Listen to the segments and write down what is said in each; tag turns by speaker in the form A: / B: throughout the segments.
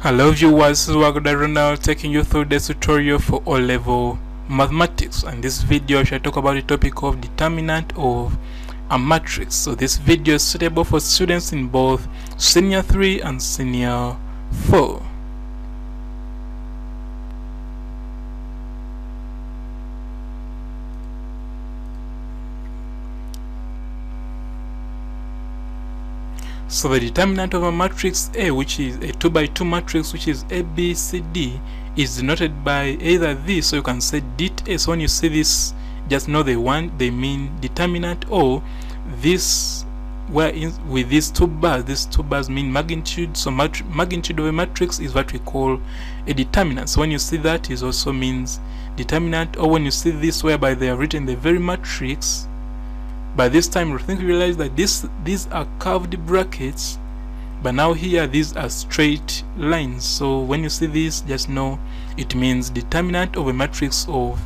A: Hello viewers, is Ronald taking you through the tutorial for O-level mathematics and this video I shall talk about the topic of determinant of a matrix. So this video is suitable for students in both senior 3 and senior 4. So the determinant of a matrix A, which is a 2 by 2 matrix, which is A, B, C, D, is denoted by either this, so you can say det A. So when you see this, just know they want they mean determinant, or this where in, with these two bars, these two bars mean magnitude. So magnitude of a matrix is what we call a determinant. So when you see that, it also means determinant, or when you see this whereby they are written the very matrix by this time I think you realize that this these are curved brackets but now here these are straight lines. So when you see this just know it means determinant of a matrix of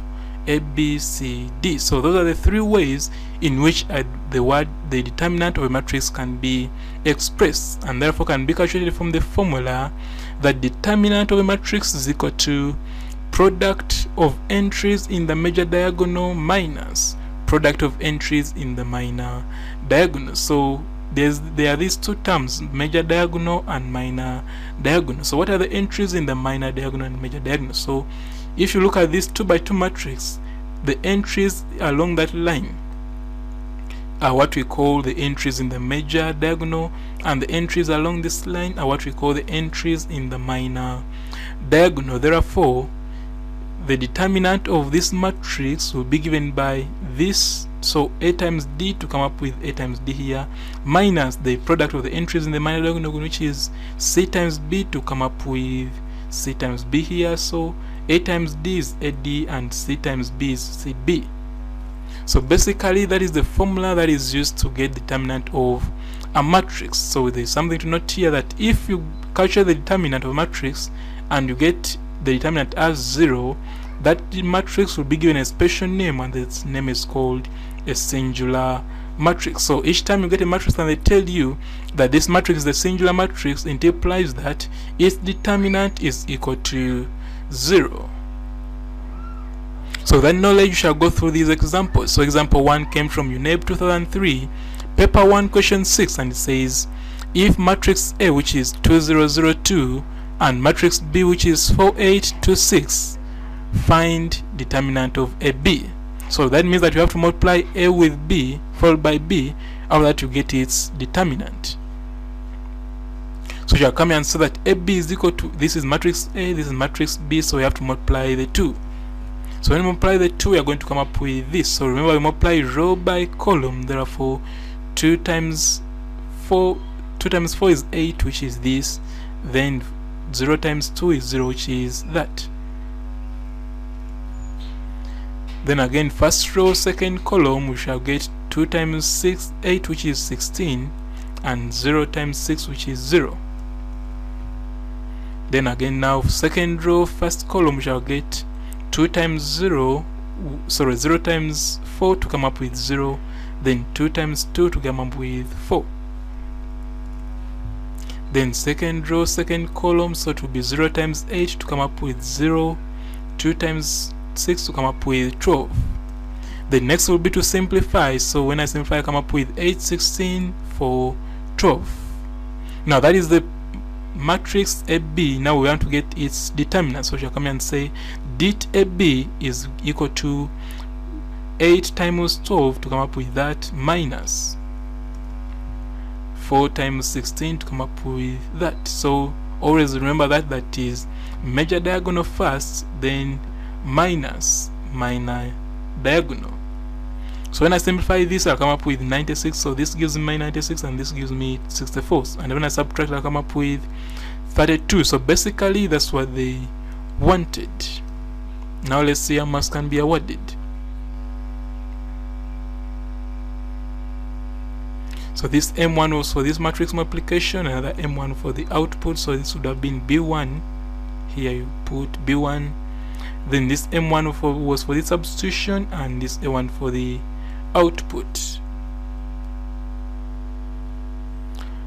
A: a b c d. So those are the three ways in which uh, the word the determinant of a matrix can be expressed and therefore can be calculated from the formula that determinant of a matrix is equal to product of entries in the major diagonal minus product of entries in the minor diagonal. So there's there are these two terms major diagonal and minor diagonal. So what are the entries in the minor diagonal and major diagonal? So if you look at this 2 by 2 matrix the entries along that line are what we call the entries in the major diagonal and the entries along this line are what we call the entries in the minor diagonal. Therefore the determinant of this matrix will be given by this. So a times d to come up with a times d here minus the product of the entries in the minor diagonal which is c times b to come up with c times b here. So a times d is ad and c times b is cb so basically that is the formula that is used to get determinant of a matrix. So there's something to note here that if you calculate the determinant of a matrix and you get the determinant as 0 that matrix will be given a special name and its name is called a singular matrix. So each time you get a matrix and they tell you that this matrix is a singular matrix it implies that its determinant is equal to 0 so that knowledge you shall go through these examples. So example 1 came from UNEB 2003 paper 1 question 6 and it says if matrix A which is 2002 and matrix B which is 4826 find determinant of AB so that means that you have to multiply A with B followed by B after that you get its determinant. So you shall come and say that AB is equal to this is matrix A this is matrix B so you have to multiply the two. So when you multiply the two we are going to come up with this. So remember we multiply row by column therefore 2 times 4 2 times 4 is 8 which is this. Then 0 times 2 is 0 which is that then again first row second column we shall get 2 times 6 8 which is 16 and 0 times 6 which is 0 then again now second row first column we shall get 2 times 0 sorry 0 times 4 to come up with 0 then 2 times 2 to come up with 4 then second row second column so it will be 0 times 8 to come up with 0 2 times 6 to come up with 12 the next will be to simplify. So when I simplify I come up with 8 16 4 12 now that is the matrix AB now we want to get its determinant so shall come and say det AB is equal to 8 times 12 to come up with that minus 4 times 16 to come up with that. So always remember that that is major diagonal first then minus minor diagonal. So when I simplify this I'll come up with 96 so this gives me 96 and this gives me 64 and when I subtract I'll come up with 32 so basically that's what they wanted. Now let's see how much can be awarded. So this m1 was for this matrix multiplication another m1 for the output. So this would have been b1 here you put b1 then this m1 for, was for the substitution and this a1 for the output.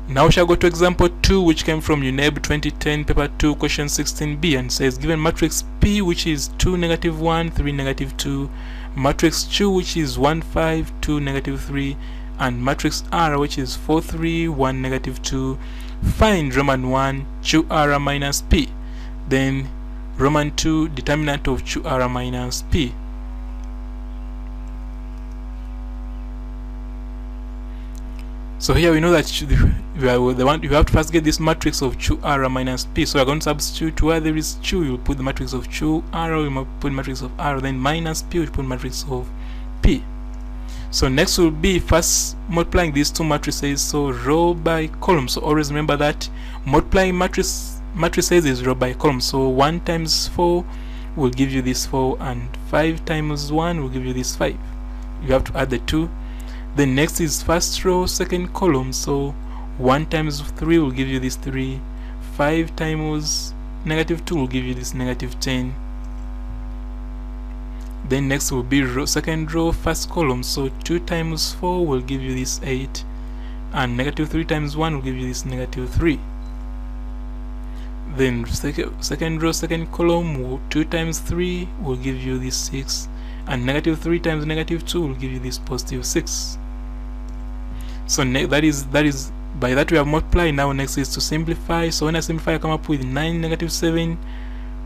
A: Now we shall go to example 2 which came from UNEB 2010 paper 2 question 16b and says given matrix P which is 2 negative 1 3 negative 2 matrix Q which is 1 5 2 negative 3 and matrix R which is 4 3 1 negative 2 find Roman 1 QR minus P. Then Roman 2 determinant of QR minus P So here we know that we are the one you have to first get this matrix of Q R minus P. So we're going to substitute where there is Q, you put the matrix of Q R, you put matrix of R, then minus P, you put matrix of P. So next will be first multiplying these two matrices, so row by column. So always remember that multiplying matrix matrices is row by column. So 1 times 4 will give you this 4 and 5 times 1 will give you this 5. You have to add the 2 the next is first row second column. So 1 times 3 will give you this 3 5 times negative 2 will give you this negative 10 then next will be row, second row first column. So 2 times 4 will give you this 8 and negative 3 times 1 will give you this negative 3 then second, row second column 2 times 3 will give you this 6 and negative 3 times negative 2 will give you this positive 6 so that is that is by that we have multiplied now next is to simplify. So when I simplify I come up with 9 negative 7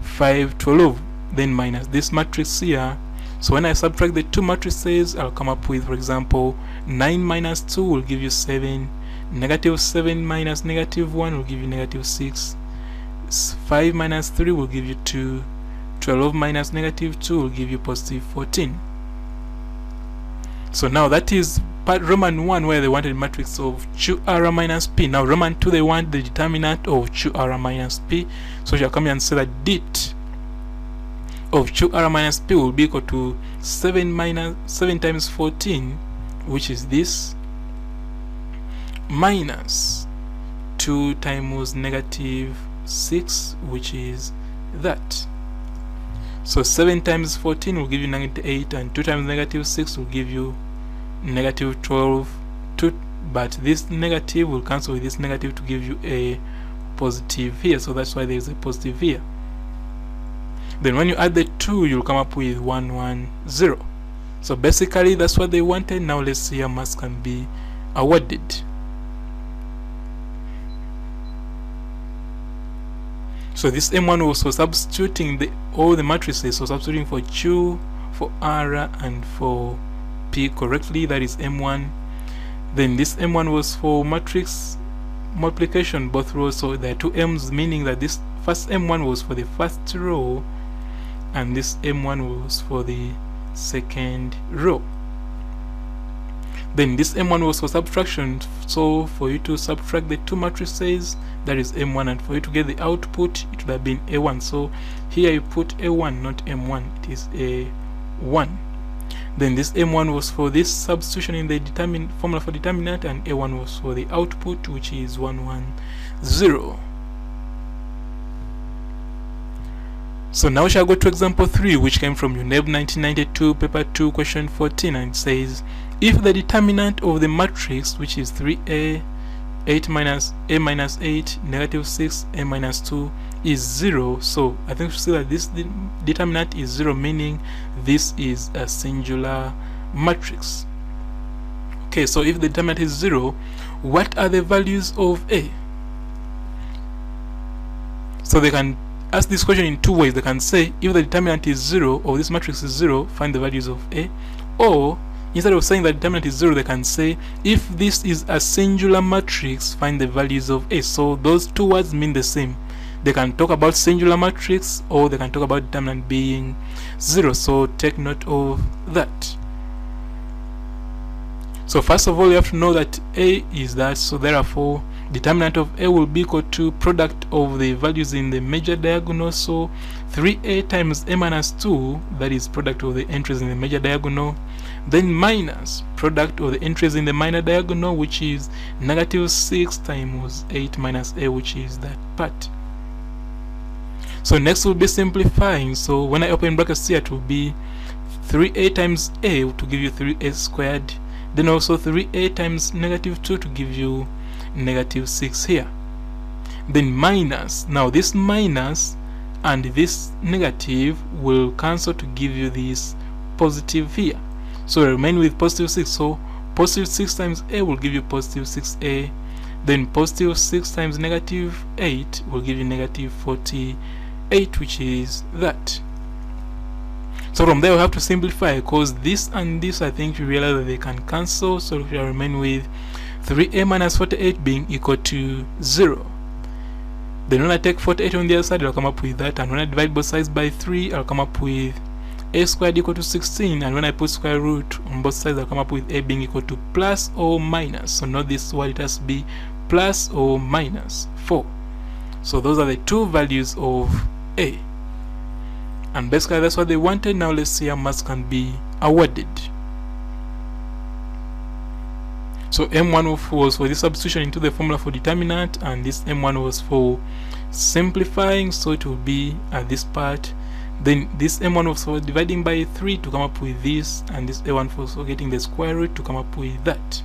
A: 5 12 then minus this matrix here. So when I subtract the two matrices I'll come up with for example 9 minus 2 will give you 7 negative 7 minus negative 1 will give you negative 6 5 minus 3 will give you 2 12 minus negative 2 will give you positive 14 so now that is part Roman 1 where they wanted matrix of QR minus P. Now Roman 2 they want the determinant of QR minus P. So you come here and say that dit of QR minus P will be equal to 7 minus 7 times 14 which is this minus 2 times negative 6 which is that. So 7 times 14 will give you negative 8 and 2 times negative 6 will give you negative 12 2 but this negative will cancel with this negative to give you a positive here. So that's why there is a positive here. Then when you add the 2 you'll come up with 110 so basically that's what they wanted. Now let's see how much can be awarded so this m1 was for substituting the all the matrices so substituting for q for r and for P correctly that is M1 then this M1 was for matrix multiplication. Both rows so there are two M's meaning that this first M1 was for the first row and this M1 was for the second row then this M1 was for subtraction. So for you to subtract the two matrices that is M1 and for you to get the output it would have been A1 so here you put A1 not M1 it is A1 then this m1 was for this substitution in the determine formula for determinant and a1 was for the output which is 110 so now we shall go to example 3 which came from UNEB 1992 paper 2 question 14 and it says if the determinant of the matrix which is 3a 8 minus a minus 8 negative 6 a minus 2 is 0 so I think we see that this determinant is 0 meaning this is a singular matrix. Okay so if the determinant is 0 what are the values of a? So they can ask this question in two ways. They can say if the determinant is 0 or this matrix is 0 find the values of a or Instead of saying that determinant is 0, they can say if this is a singular matrix, find the values of A. So those two words mean the same. They can talk about singular matrix or they can talk about determinant being 0. So take note of that. So first of all, you have to know that A is that. So therefore, determinant of A will be equal to product of the values in the major diagonal. So 3A times A minus 2, that is product of the entries in the major diagonal then minus product of the entries in the minor diagonal which is negative 6 times 8 minus a which is that part. So next we'll be simplifying. So when I open brackets here it will be 3a times a to give you 3a squared. Then also 3a times negative 2 to give you negative 6 here. Then minus. Now this minus and this negative will cancel to give you this positive here so remain with positive 6 so positive 6 times a will give you positive 6a then positive 6 times negative 8 will give you negative 48 which is that. So from there we have to simplify because this and this I think you realize that they can cancel. So we remain with 3a minus 48 being equal to 0 then when I take 48 on the other side I'll come up with that. And when I divide both sides by 3 I'll come up with a squared equal to 16 and when I put square root on both sides I'll come up with a being equal to plus or minus. So not this one it has to be plus or minus 4 so those are the two values of a. And basically that's what they wanted. Now let's see how much can be awarded. So m1 was for the substitution into the formula for determinant and this m1 was for simplifying. So it will be at this part then this m1 was dividing by 3 to come up with this and this a1 was for getting the square root to come up with that.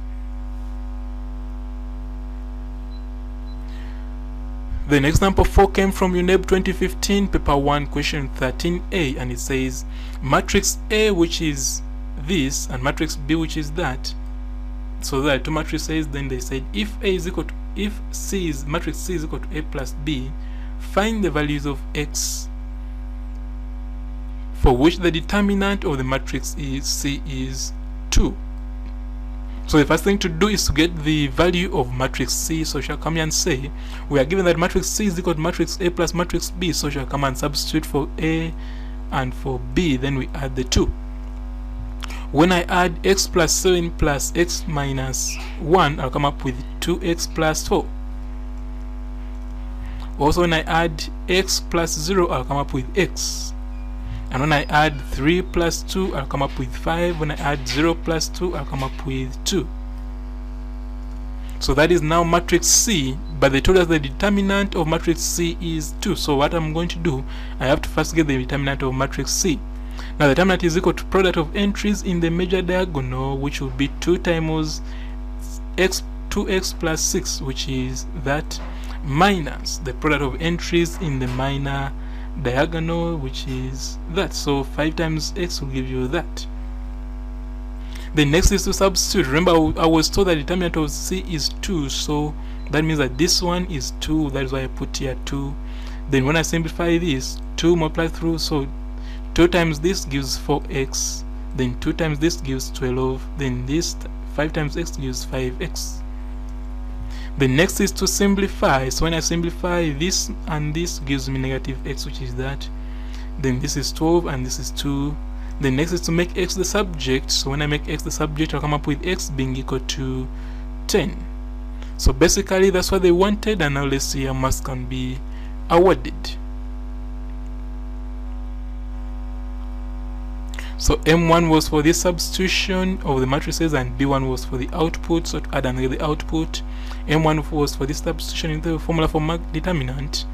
A: The next example 4 came from UNEB 2015 paper 1 question 13a and it says matrix A which is this and matrix B which is that. So there are two matrices then they said if A is equal to if C is matrix C is equal to A plus B find the values of X for which the determinant of the matrix is C is 2 so the first thing to do is to get the value of matrix C. So shall come here and say, we are given that matrix C is equal to matrix A plus matrix B. So shall come and substitute for A and for B. Then we add the 2. When I add x plus 7 plus x minus 1, I'll come up with 2x plus 4. Also when I add x plus 0, I'll come up with x and when I add 3 plus 2 I'll come up with 5 when I add 0 plus 2 I'll come up with 2 so that is now matrix C but they told us the determinant of matrix C is 2 so what I'm going to do I have to first get the determinant of matrix C. Now the determinant is equal to product of entries in the major diagonal which will be 2 times x 2x plus 6 which is that minus the product of entries in the minor diagonal which is that. So 5 times x will give you that. The next is to substitute. Remember I was told that the determinant of c is 2 so that means that this one is 2 that is why I put here 2 then when I simplify this 2 multiplied through so 2 times this gives 4x then 2 times this gives 12 then this 5 times x gives 5x the next is to simplify. So when I simplify this and this gives me negative x which is that then this is 12 and this is 2 the next is to make x the subject. So when I make x the subject I'll come up with x being equal to 10 so basically that's what they wanted and now let's see how much can be awarded So M1 was for the substitution of the matrices and B1 was for the output. So to add the output, M1 was for the substitution in the formula for determinant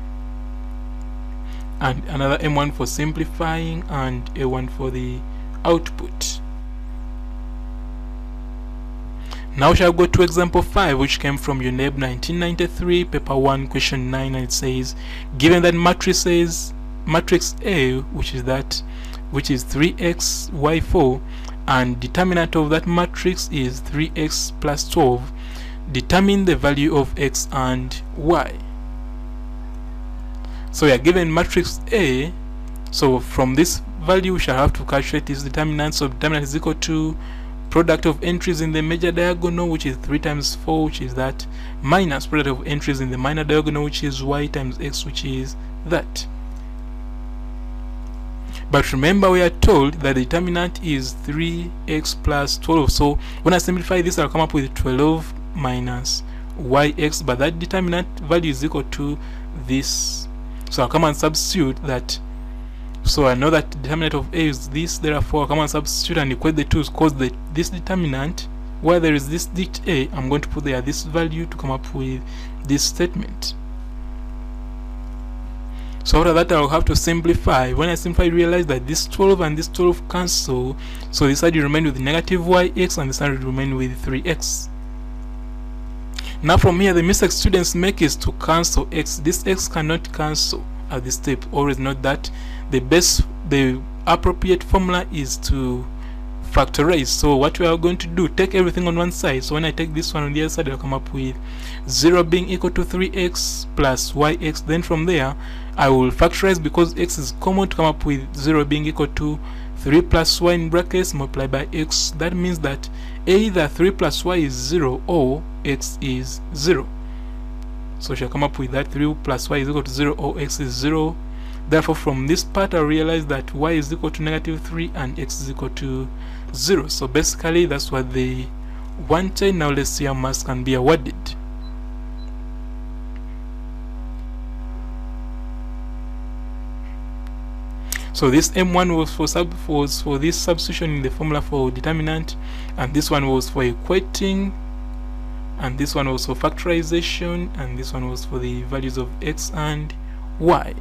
A: and another M1 for simplifying and A1 for the output. Now shall go to example 5 which came from UNEB 1993 paper 1 question 9 and it says given that matrices matrix A which is that which is 3x y4 and determinant of that matrix is 3x plus 12 determine the value of x and y. So we are given matrix A. So from this value we shall have to calculate its determinant so determinant is equal to product of entries in the major diagonal which is 3 times 4 which is that minus product of entries in the minor diagonal which is y times x which is that but remember we are told that the determinant is 3x plus 12 so when I simplify this I'll come up with 12 minus yx but that determinant value is equal to this. So I'll come and substitute that. So I know that determinant of a is this therefore I'll come and substitute and equate the two. Because the, this determinant. Where there is this dit a I'm going to put there this value to come up with this statement so after that I'll have to simplify. When I simplify I realize that this 12 and this 12 cancel. So this side will remain with negative yx and this side will remain with 3x now from here the mistake students make is to cancel x. This x cannot cancel at this step always note that the best the appropriate formula is to factorize. So what we are going to do take everything on one side. So when I take this one on the other side I'll come up with 0 being equal to 3x plus yx then from there I will factorize because x is common to come up with 0 being equal to 3 plus y in brackets multiplied by x. That means that either 3 plus y is 0 or x is 0 so shall come up with that 3 plus y is equal to 0 or x is 0 therefore from this part I realize that y is equal to negative 3 and x is equal to 0 so basically that's what they wanted. Now let's see how much can be awarded so this m1 was for sub was for this substitution in the formula for determinant and this one was for equating and this one was for factorization and this one was for the values of x and y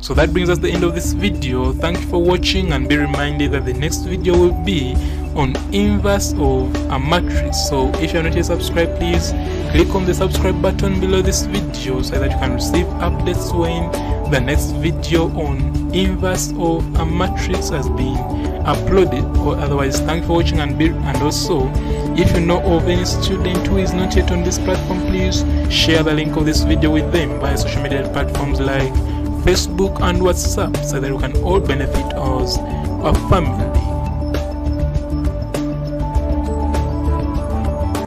A: so that brings us the end of this video. Thank you for watching and be reminded that the next video will be on inverse of a matrix. So if you're not yet subscribed please click on the subscribe button below this video so that you can receive updates when the next video on inverse of a matrix has been uploaded. Or otherwise thank you for watching and be and also if you know of any student who is not yet on this platform please share the link of this video with them via social media platforms like Facebook and WhatsApp so that we can all benefit as a family.